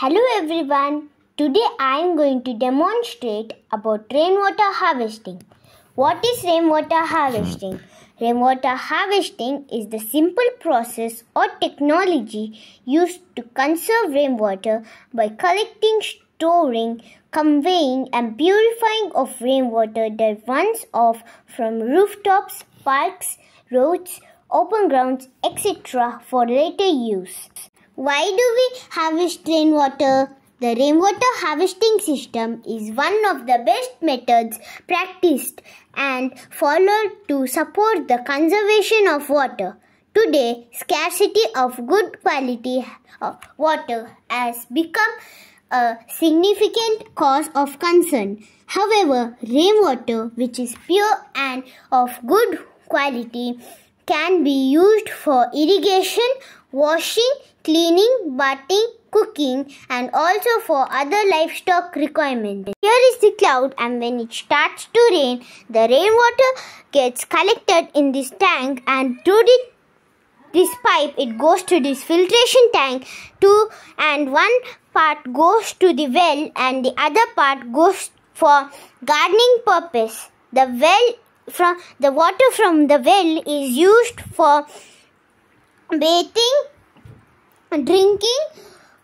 Hello everyone. Today I am going to demonstrate about rainwater harvesting. What is rainwater harvesting? Rainwater harvesting is the simple process or technology used to conserve rainwater by collecting, storing, conveying and purifying of rainwater that runs off from rooftops, parks, roads, open grounds, etc. for later use. Why do we harvest rainwater? The rainwater harvesting system is one of the best methods practiced and followed to support the conservation of water. Today, scarcity of good quality of water has become a significant cause of concern. However, rainwater, which is pure and of good quality, can be used for irrigation, washing, cleaning, bathing, cooking and also for other livestock requirements. Here is the cloud and when it starts to rain, the rainwater gets collected in this tank and through the, this pipe it goes to this filtration tank too and one part goes to the well and the other part goes for gardening purpose. The well from the water from the well is used for bathing, drinking,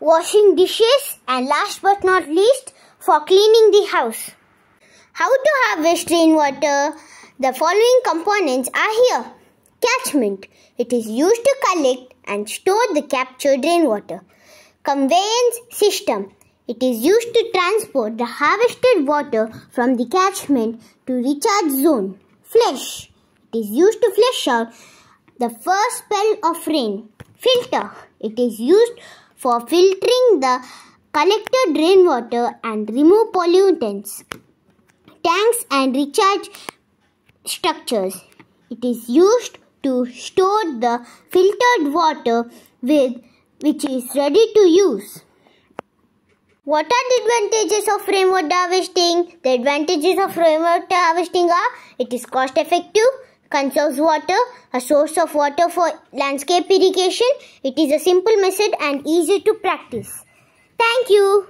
washing dishes and last but not least for cleaning the house. How to harvest rainwater? The following components are here. Catchment. It is used to collect and store the captured rainwater. Conveyance system. It is used to transport the harvested water from the catchment to recharge zone. Flush. It is used to flush out the first spell of rain. Filter. It is used for filtering the collected rainwater and remove pollutants. Tanks and recharge structures. It is used to store the filtered water with which is ready to use. What are the advantages of rainwater harvesting? The advantages of rainwater harvesting are it is cost effective, conserves water, a source of water for landscape irrigation. It is a simple method and easy to practice. Thank you.